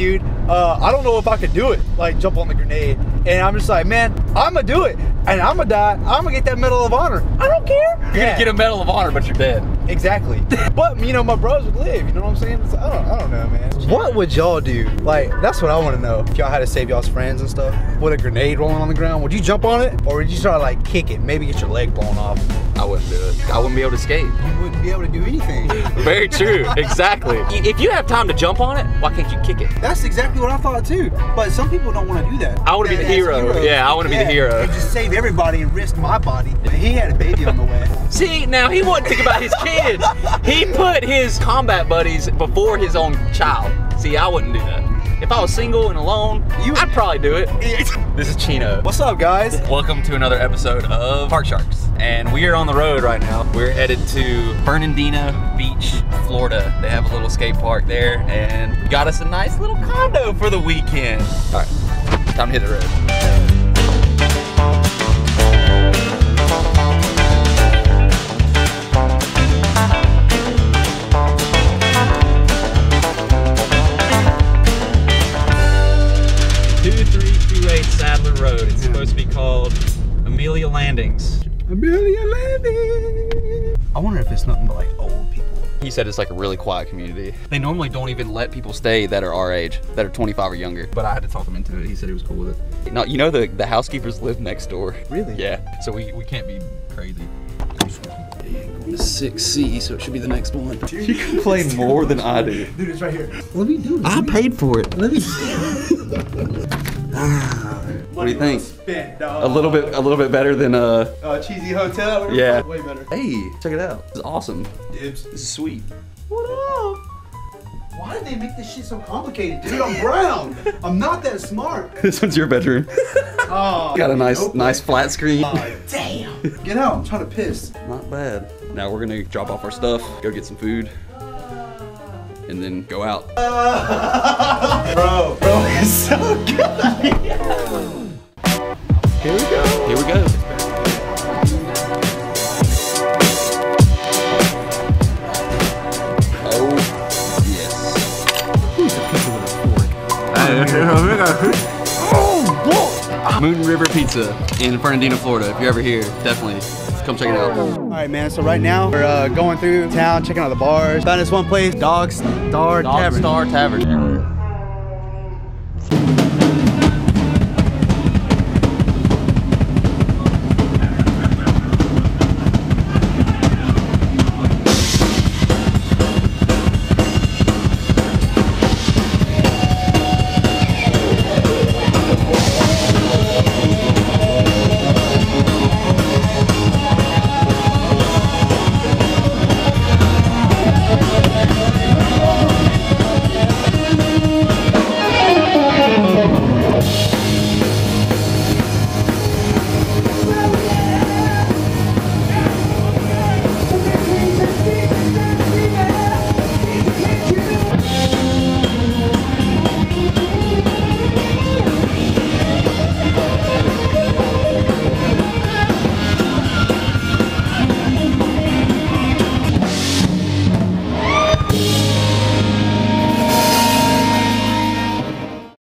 dude, uh, I don't know if I could do it. Like jump on the grenade, and I'm just like, man, I'm gonna do it, and I'm gonna die. I'm gonna get that Medal of Honor. I don't care. You're gonna get a Medal of Honor, but you're dead. Exactly. but you know, my bros would live. You know what I'm saying? It's, I, don't, I don't know, man. What would y'all do? Like, that's what I want to know. If y'all had to save y'all's friends and stuff with a grenade rolling on the ground, would you jump on it, or would you try to like kick it, maybe get your leg blown off? I wouldn't do it. I wouldn't be able to escape. You wouldn't be able to do anything. Very true. Exactly. If you have time to jump on it, why can't you kick it? That's exactly what I thought too. But some people don't want to do that. I wanna be the hero. heroes. Yeah, I wanna be the hero. And just save everybody and risk my body. But he had a baby on the way. See, now he wouldn't think about his kids. He put his combat buddies before his own child. See, I wouldn't do that. If I was single and alone, You- I'd probably do it. This is Chino. What's up, guys? Welcome to another episode of Park Sharks. And we are on the road right now. We're headed to Fernandina Beach, Florida. They have a little skate park there and got us a nice little condo for the weekend. All right, time to hit the road. Two three two eight Sadler Road. It's supposed to be called Amelia Landings. Amelia Landing. I wonder if it's nothing but like old people. He said it's like a really quiet community. They normally don't even let people stay that are our age, that are 25 or younger. But I had to talk him into it. He said he was cool with it. No, you know the the housekeepers live next door. Really? Yeah. So we, we can't be crazy. 6C, so it should be the next one. You complain more than I do. Dude, it's right here. Let me do it. I paid for it. Let me. What do you think? Spent, A little bit a little bit better than uh Uh, cheesy hotel. Yeah. Way better. Hey, check it out. This is awesome. Dibs. This is sweet. What up? Why did they make this shit so complicated, dude? I'm brown. I'm not that smart. This one's your bedroom. Oh, Got a nice nope. nice flat screen. Oh, damn. Get out. I'm trying to piss. Not bad. Now we're gonna drop off our stuff, go get some food, and then go out. Bro, bro, it's so good. Here we go. Here we go. Oh, yes. Moon River Pizza in Fernandina, Florida. If you're ever here, definitely come check it out. All right, man. So right now we're uh, going through town, checking out the bars. Found this one place, Dog Star Dog Tavern. Star Tavern.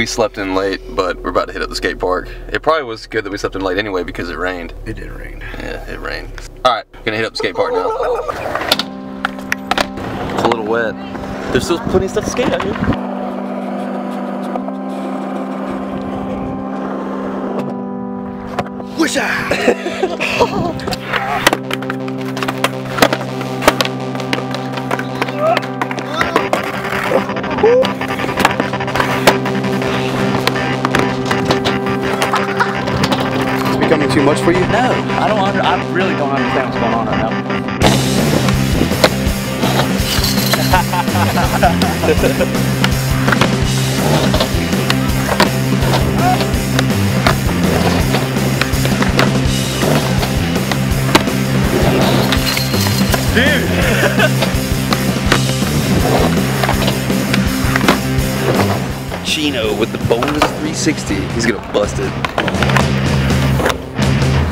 We slept in late, but we're about to hit up the skate park. It probably was good that we slept in late anyway because it rained. It did rain. Yeah, it rained. All right, gonna hit up the skate park now. It's a little wet. There's still plenty of stuff to skate out here. Wish I. too for you? No, I don't under, I really don't understand what's going on right now. Chino with the bonus 360. He's gonna bust it.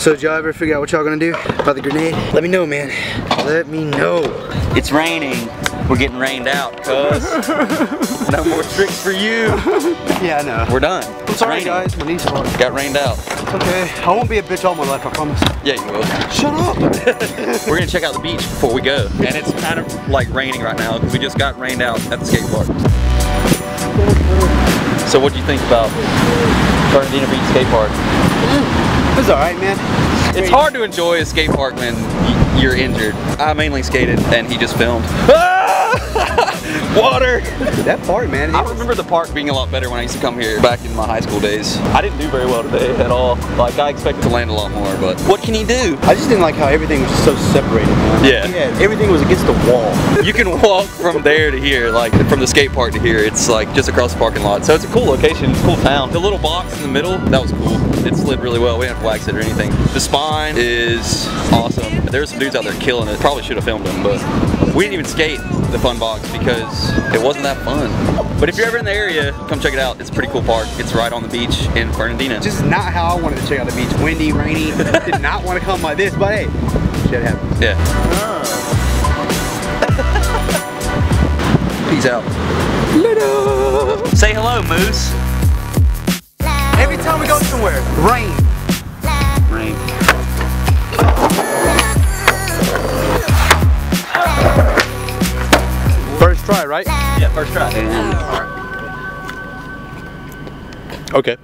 So did y'all ever figure out what y'all gonna do about the grenade? Let me know, man. Let me know. It's raining. We're getting rained out, cuz. no more tricks for you. Yeah, I know. We're done. I'm sorry, raining. guys. My knees hurt. Got rained out. It's okay. I won't be a bitch all my life. I promise. Yeah, you will. Shut up. We're gonna check out the beach before we go. And it's kind of like raining right now because we just got rained out at the skate park. So what do you think about Fernandina Beach Skate Park? Mm. It's all right, man. It's hard to enjoy a skate park when you're injured. I mainly skated and he just filmed. Water! That part, man. I remember the park being a lot better when I used to come here back in my high school days. I didn't do very well today at all. Like I expected to land a lot more, but what can you do? I just didn't like how everything was so separated, man. Yeah. Yeah, everything was against the wall. You can walk from there to here, like from the skate park to here. It's like just across the parking lot. So it's a cool location, it's a cool town. The little box in the middle, that was cool. It slid really well. We didn't have to wax it or anything. The spine is awesome. There's some dudes out there killing it. Probably should have filmed them, but we didn't even skate the fun box because it wasn't that fun. But if you're ever in the area, come check it out. It's a pretty cool park. It's right on the beach in Fernandina. This is not how I wanted to check out the beach. Windy, rainy. Did not want to come like this, but hey, shit happens. Yeah. Peace out. Say hello, Moose. Every time we go somewhere, rain. Rain. First try, right? Yeah, first try. Okay.